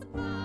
the.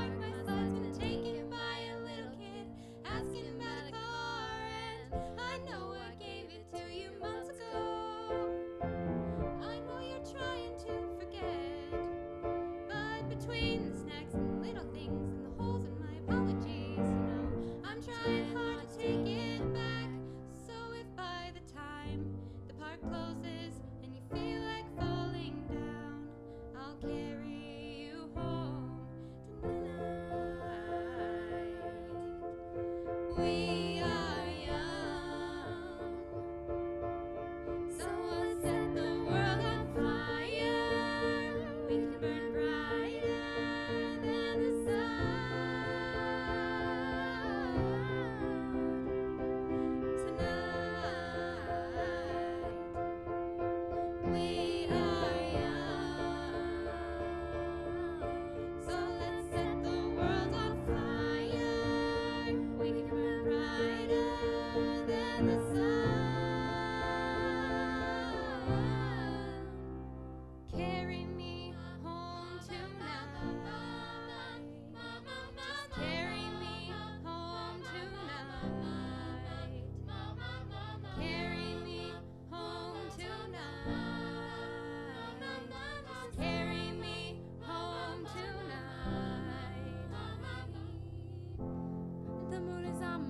We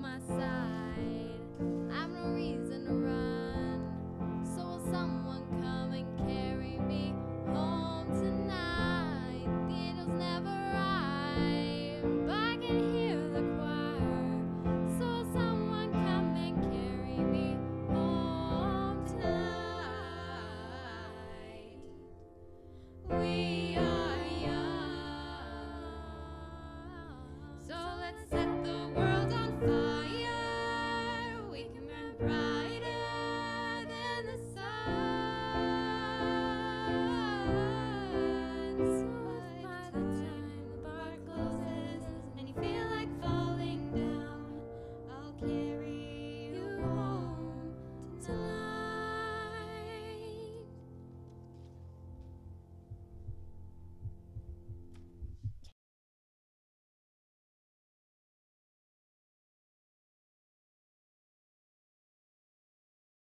my side. I've no reason to run. So will someone come and carry me home tonight? The angels never rhyme, but I can hear the choir. So will someone come and carry me home tonight? We are young, so let's.